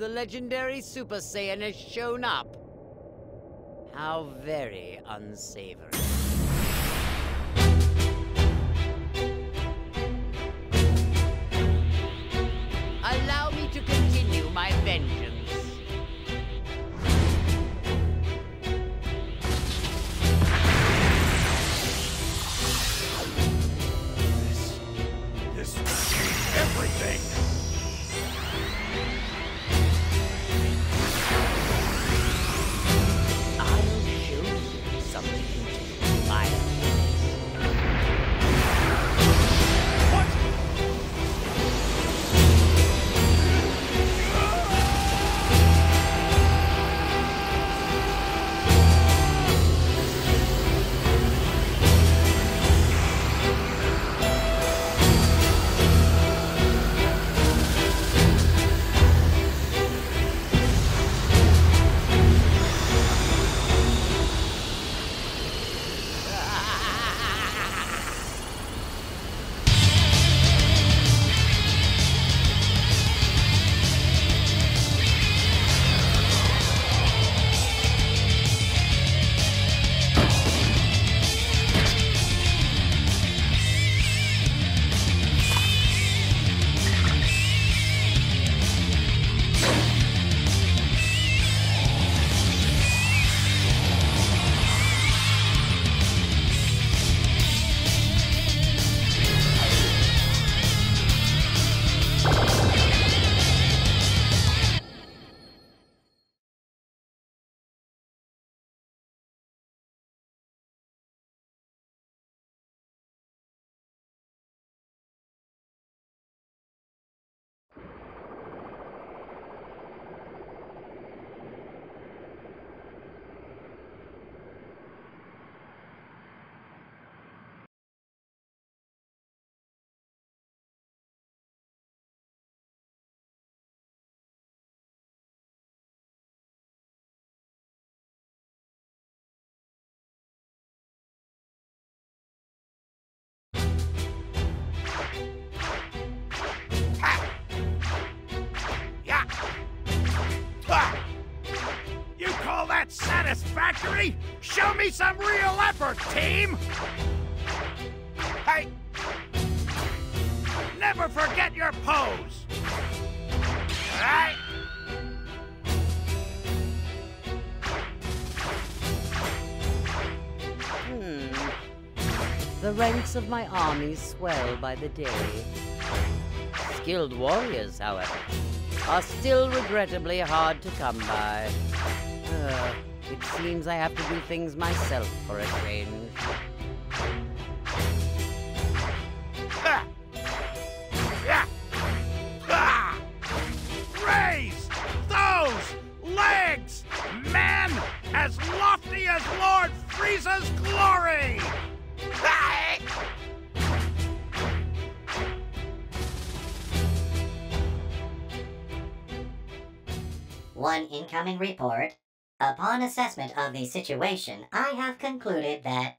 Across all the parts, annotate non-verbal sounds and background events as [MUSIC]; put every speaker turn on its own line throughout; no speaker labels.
the legendary Super Saiyan has shown up. How very unsavory.
Satisfactory? Show me some real effort, team! Hey! Never forget your pose! Alright?
Hmm. The ranks of my army swell by the day. Skilled warriors, however, are still regrettably hard to come by. Uh, it seems I have to do things myself for a change.
Ha! Yeah! Ah! Raise those legs, man, as lofty as Lord Frieza's glory!
One incoming report. Upon assessment of the situation, I have concluded that.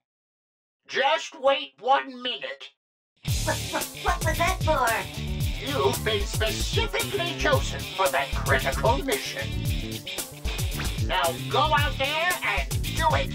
Just wait one minute.
What, what, what was that for?
You've been specifically chosen for that critical mission. Now go out there and do it.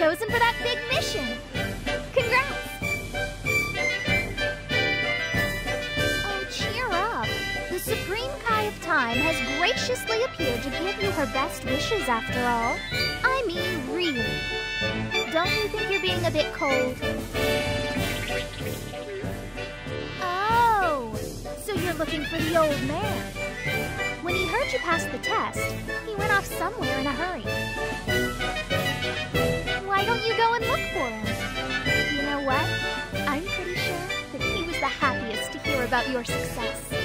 Chosen for that big mission! Congrats! Oh, cheer up! The Supreme Kai of Time has graciously appeared to give you her best wishes after all. I mean, really. Don't you think you're being a bit cold? Oh, so you're looking for the old man. When he heard you pass the test, he went off somewhere in a hurry. Why don't you go and look for him? You know what? I'm pretty sure that he was the happiest to hear about your success.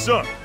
Son,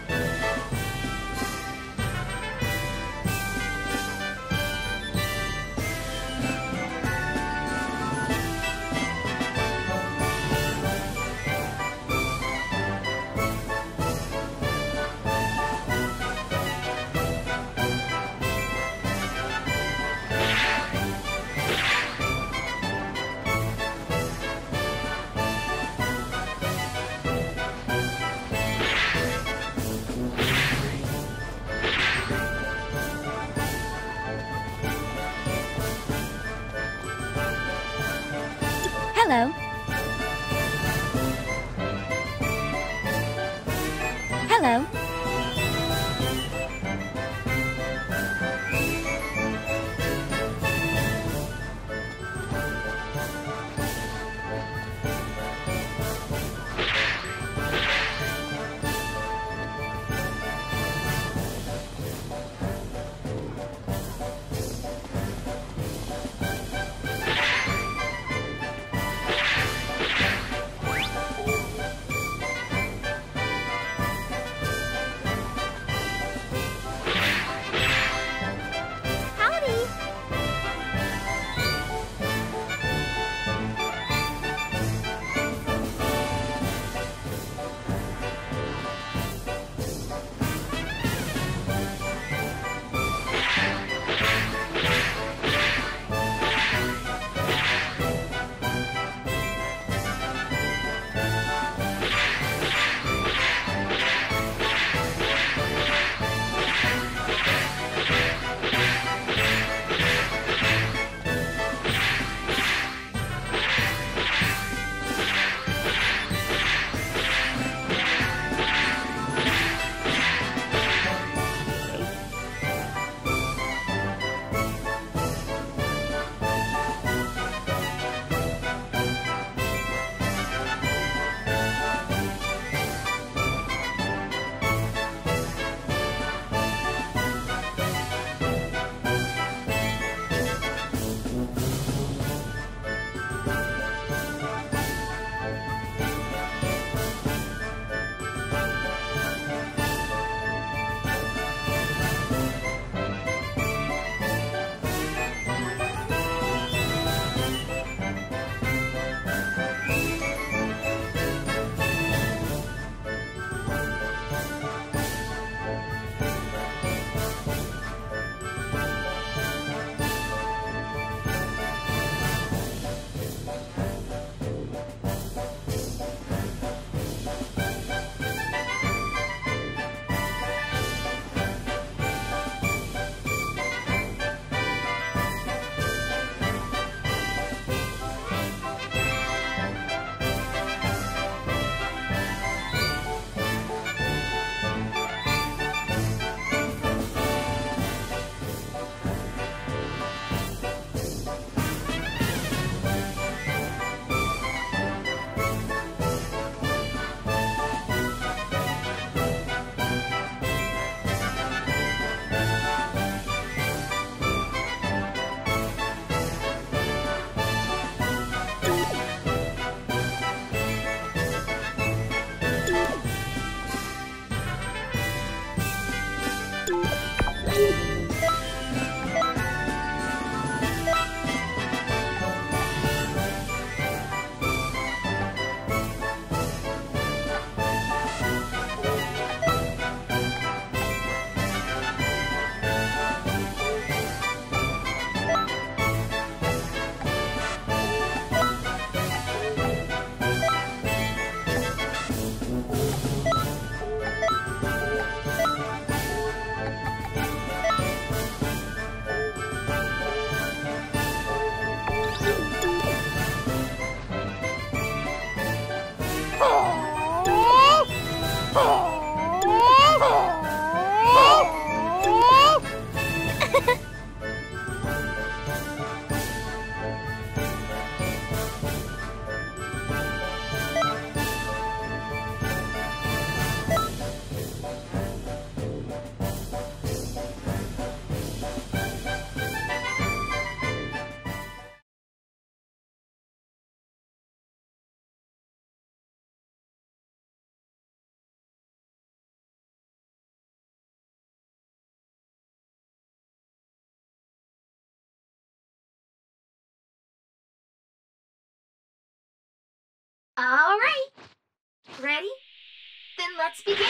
All right. Ready? Then let's begin.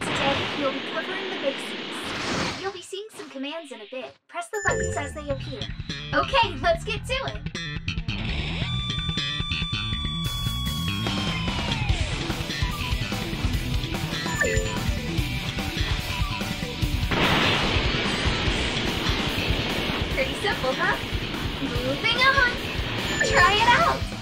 Today, you'll be covering the basics. You'll be seeing some commands in a bit. Press the buttons as they appear. Okay, let's get to it. Pretty simple, huh? Moving on. Try it out.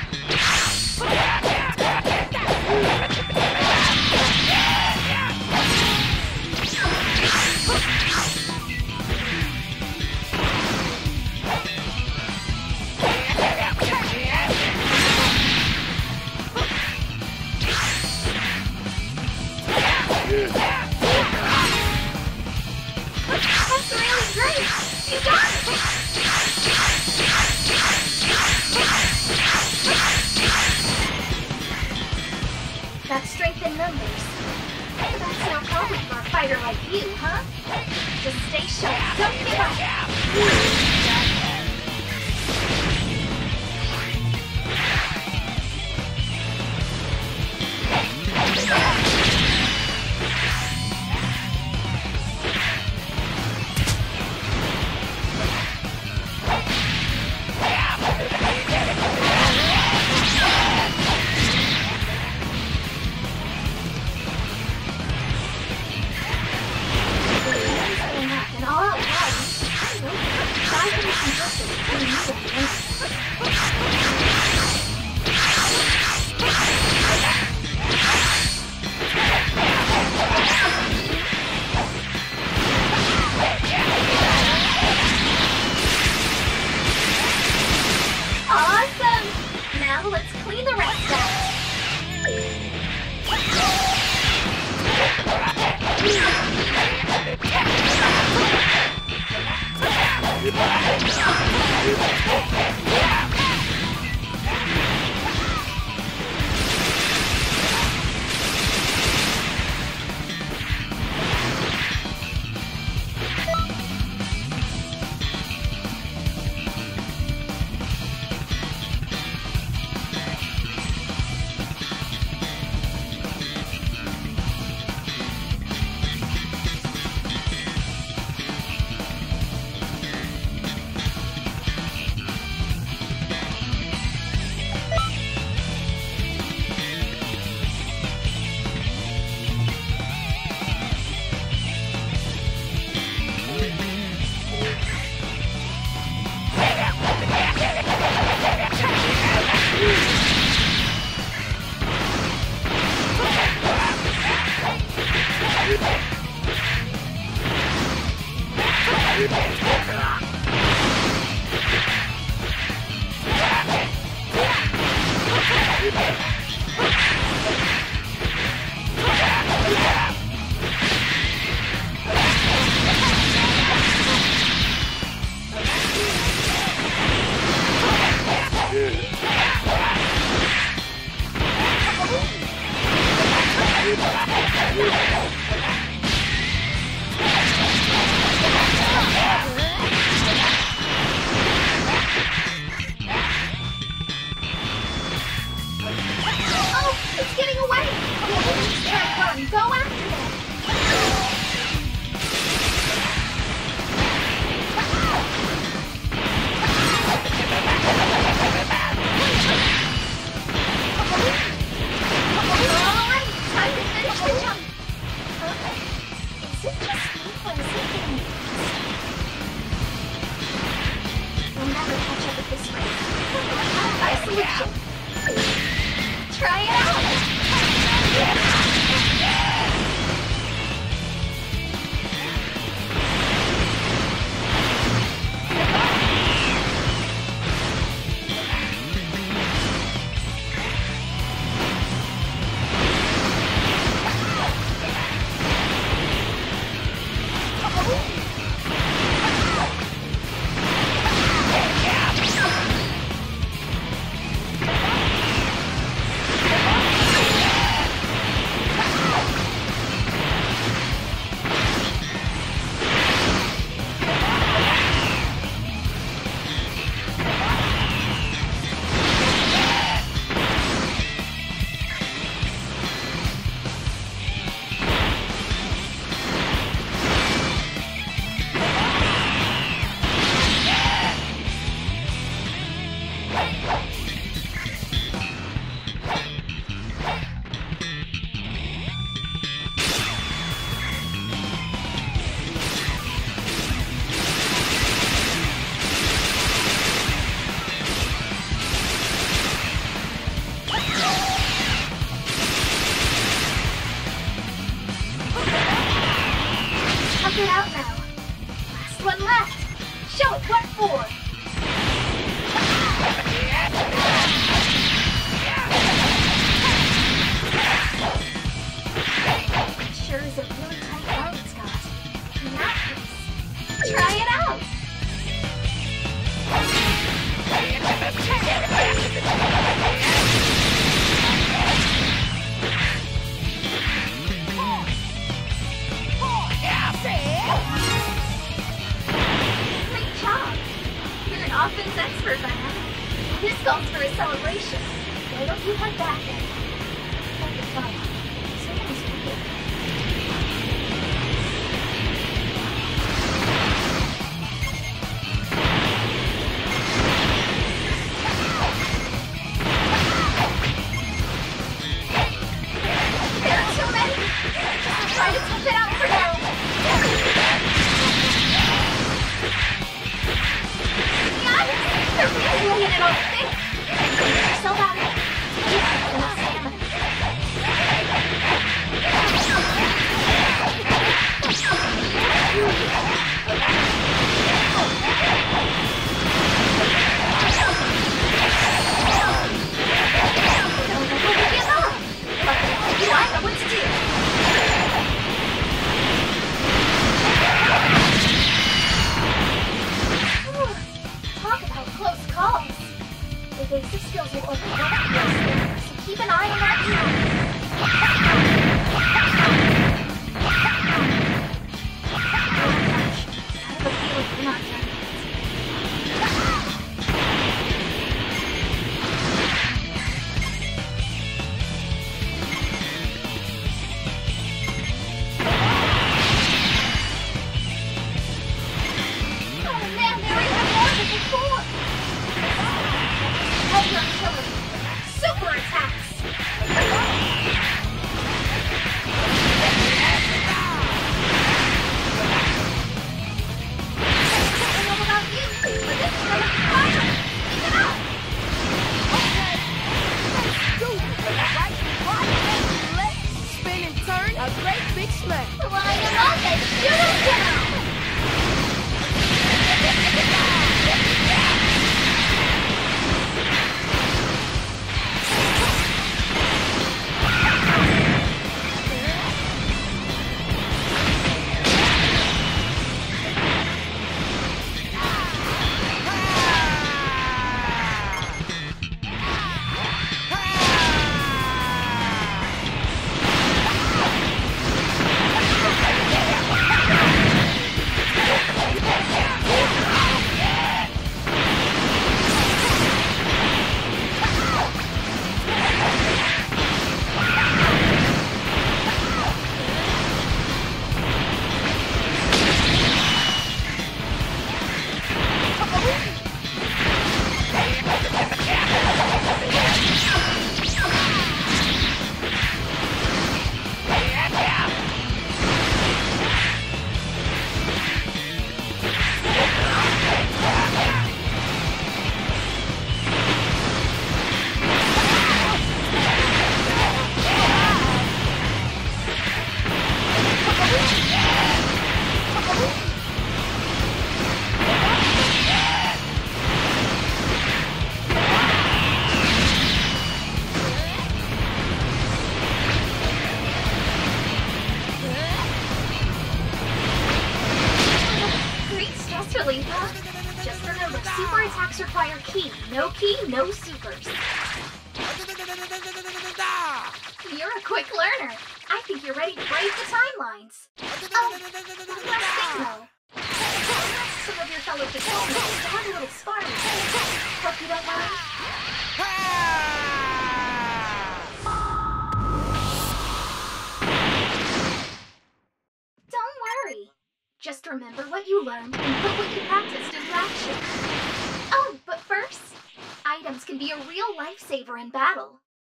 fighter like you, huh? Just stay sharp. Don't give up. Thank you.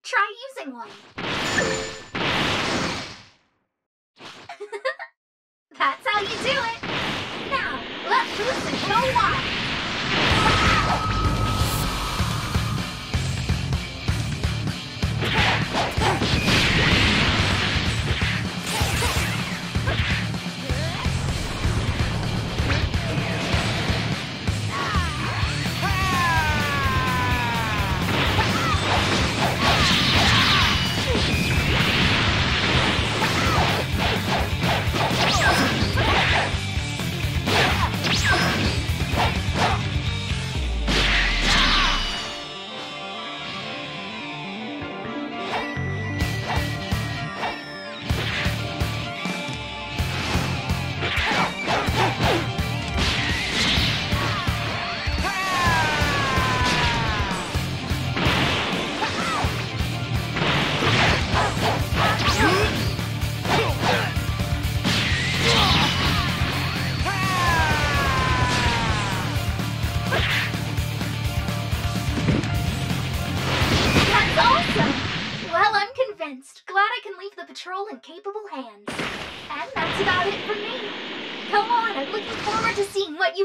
Try using one. [LAUGHS] That's how you do it. Now, let loose and go wild.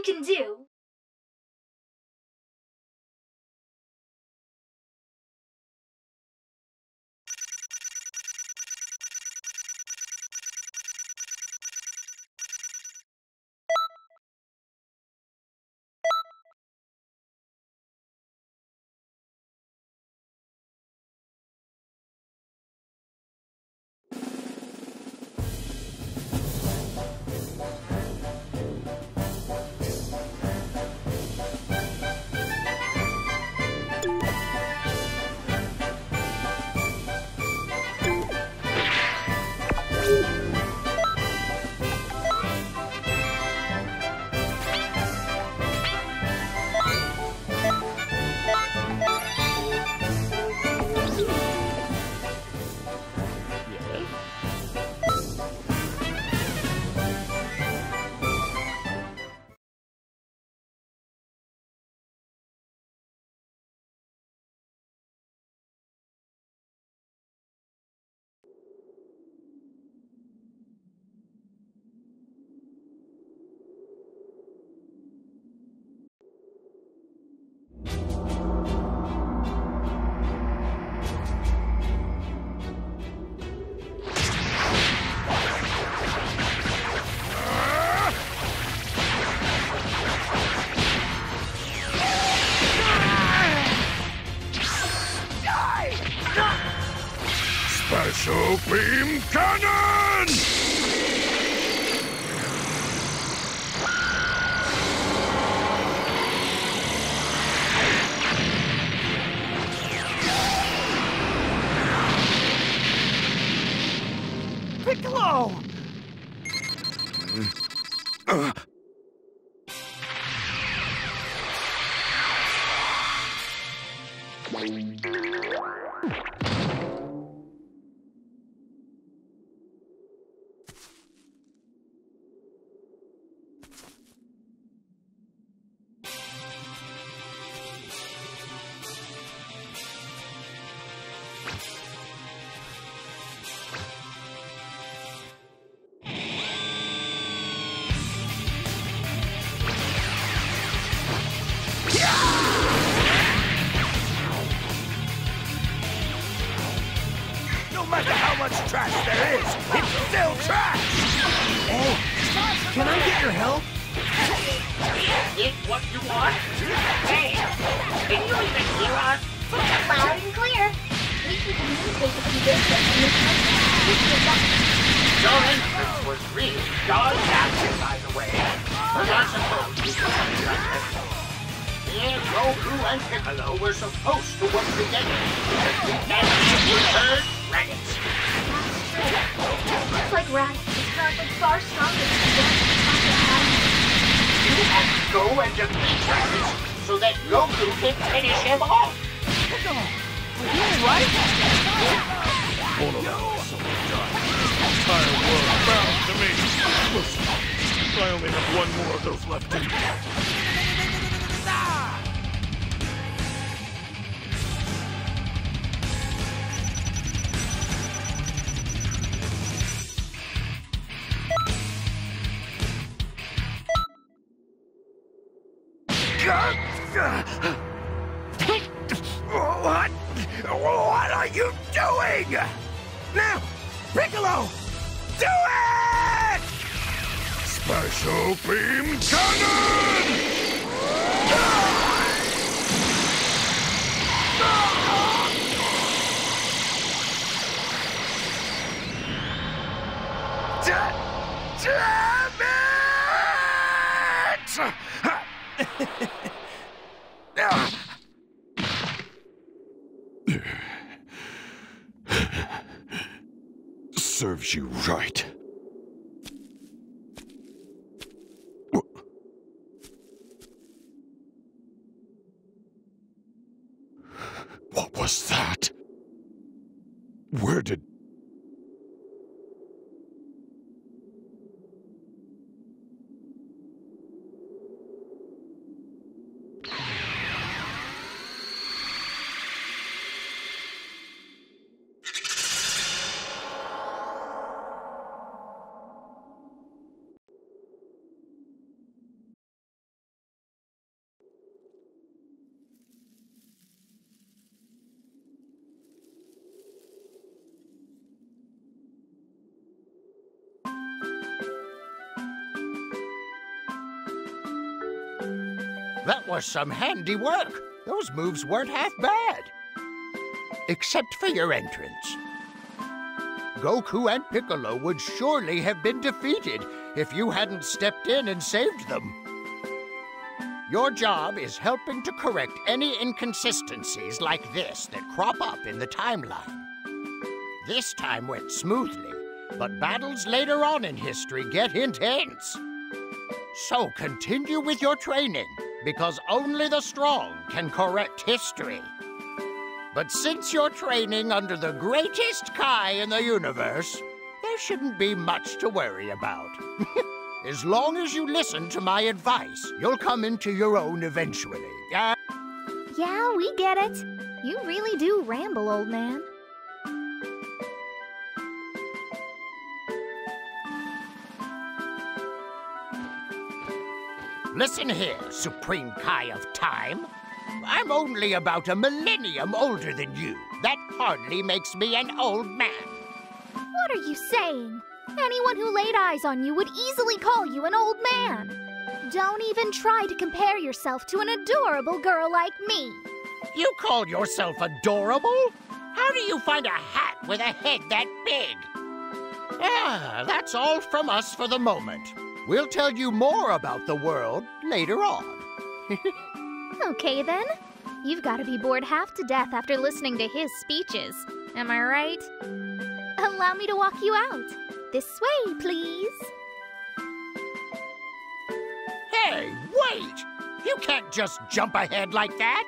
can do
What?
What are you doing? Now, Piccolo, do it!
Special beam cannon!
Da- damn it! [LAUGHS] Ah.
Serves you right. Was
some handy work. Those moves weren't half bad. Except for your entrance. Goku and Piccolo would surely have been defeated if you hadn't stepped in and saved them. Your job is helping to correct any inconsistencies like this that crop up in the timeline. This time went smoothly, but battles later on in history get intense. So continue with your training, because only the strong can correct history. But since you're training under the greatest Kai in the universe, there shouldn't be much to worry about. [LAUGHS] as long as you listen to my advice, you'll come into your own eventually. Uh,
Yeah, we get it. You really do ramble, old man.
Listen here, Supreme Kai of Time. I'm only about a millennium older than you. That hardly makes me an old man.
What are you saying? Anyone who laid eyes on you would easily call you an old man. Don't even try to compare yourself to an adorable girl like me.
You call yourself adorable? How do you find a hat with a head that big? Ah, that's all from us for the moment. We'll tell you more about the world later on. [LAUGHS]
Okay then. You've got to be bored half to death after listening to his speeches. Am I right? Allow me to walk you out. This way, please.
Hey, wait! You can't just jump ahead like that.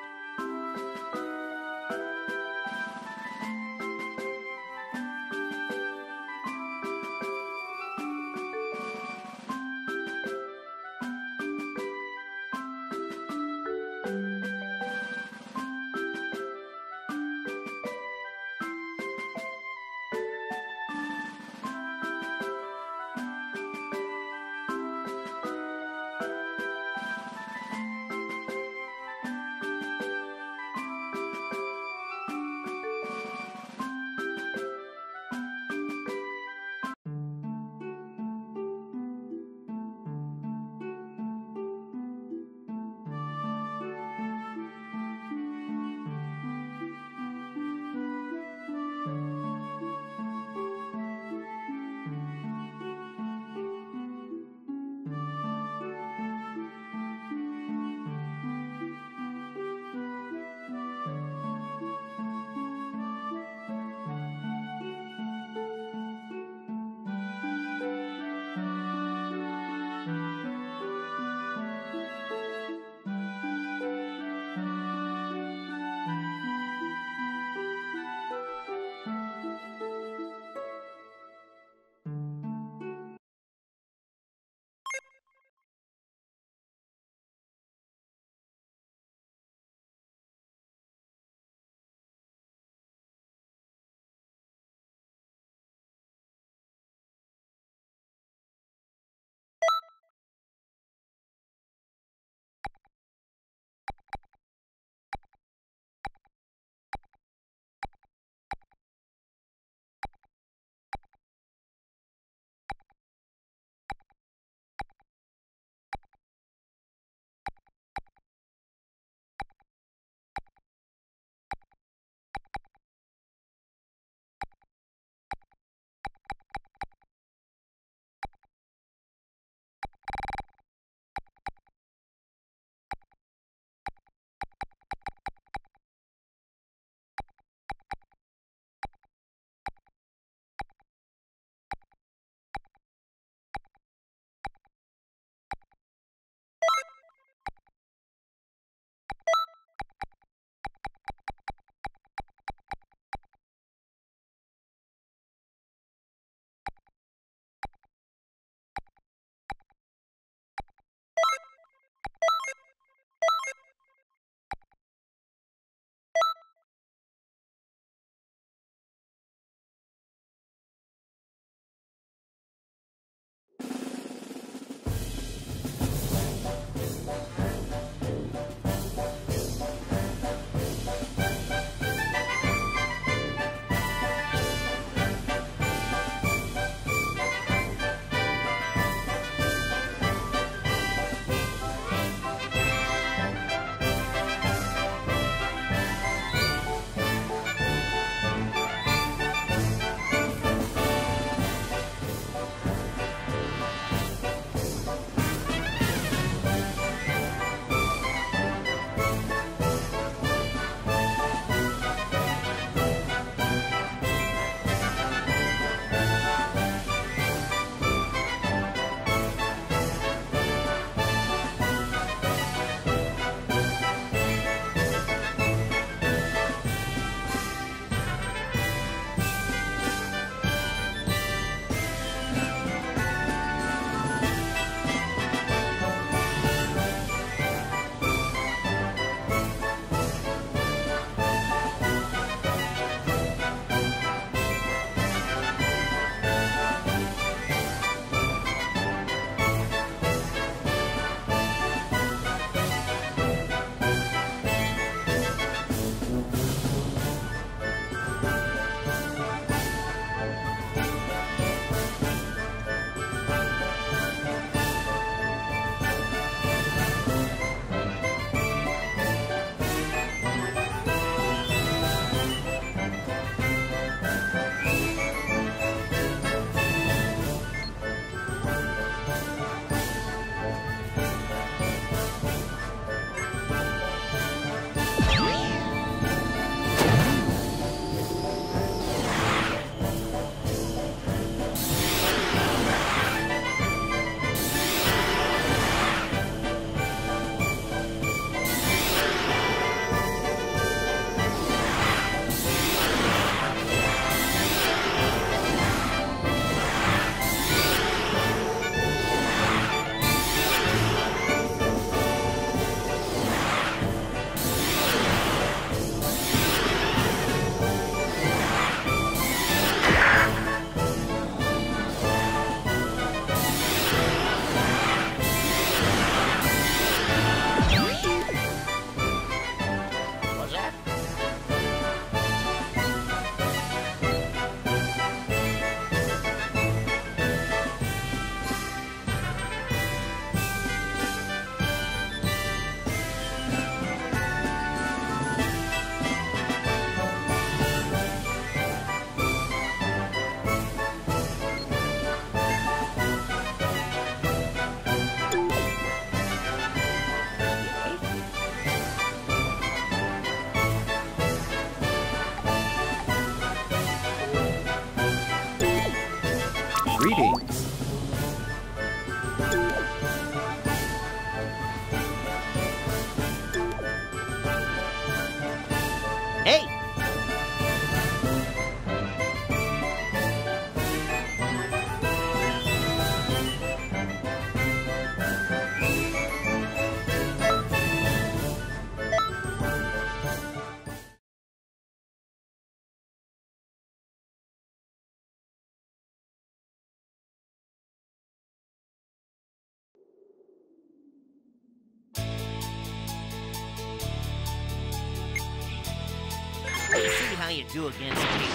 how you do against me.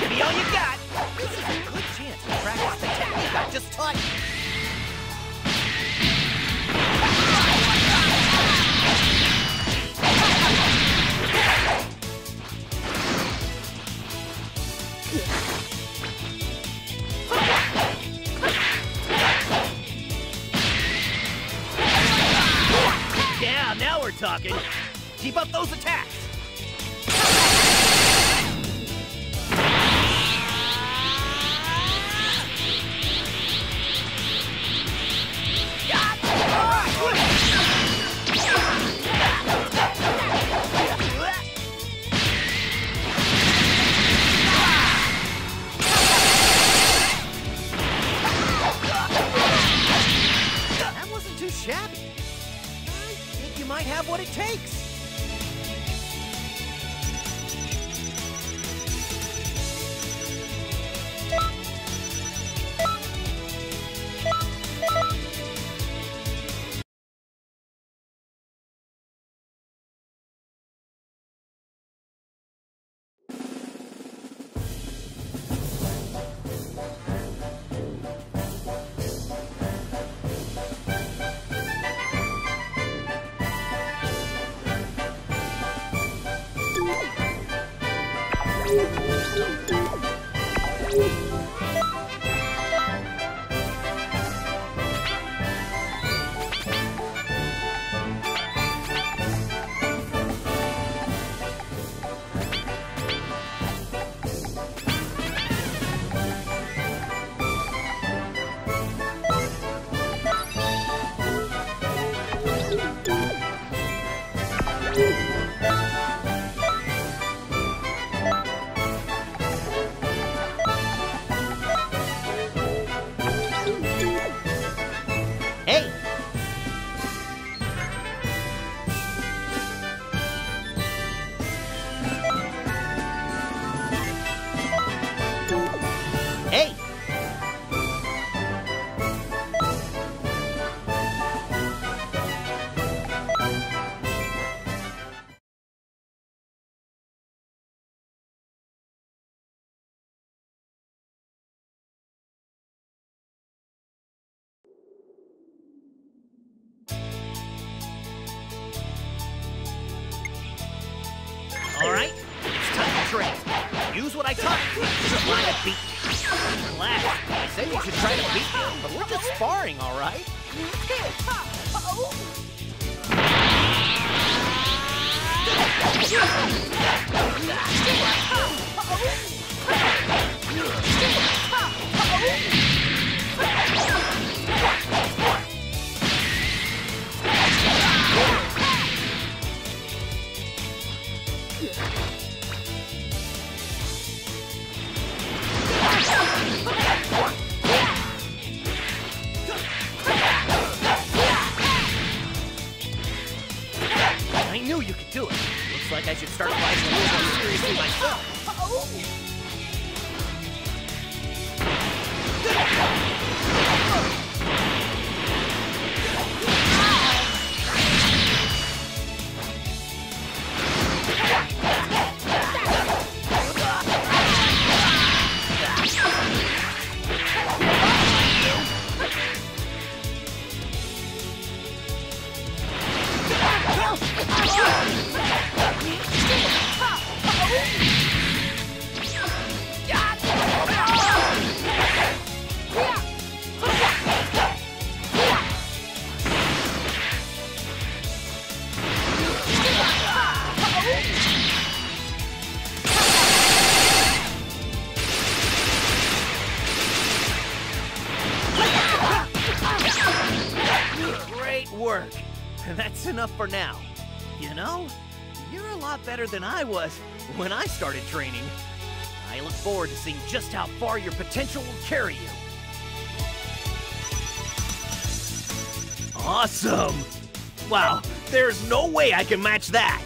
Give me all you got! This is a good chance to practice the technique I just taught you. When I started training. I look forward to seeing just how far your potential will carry you. Awesome! Wow, there's no way I can match that!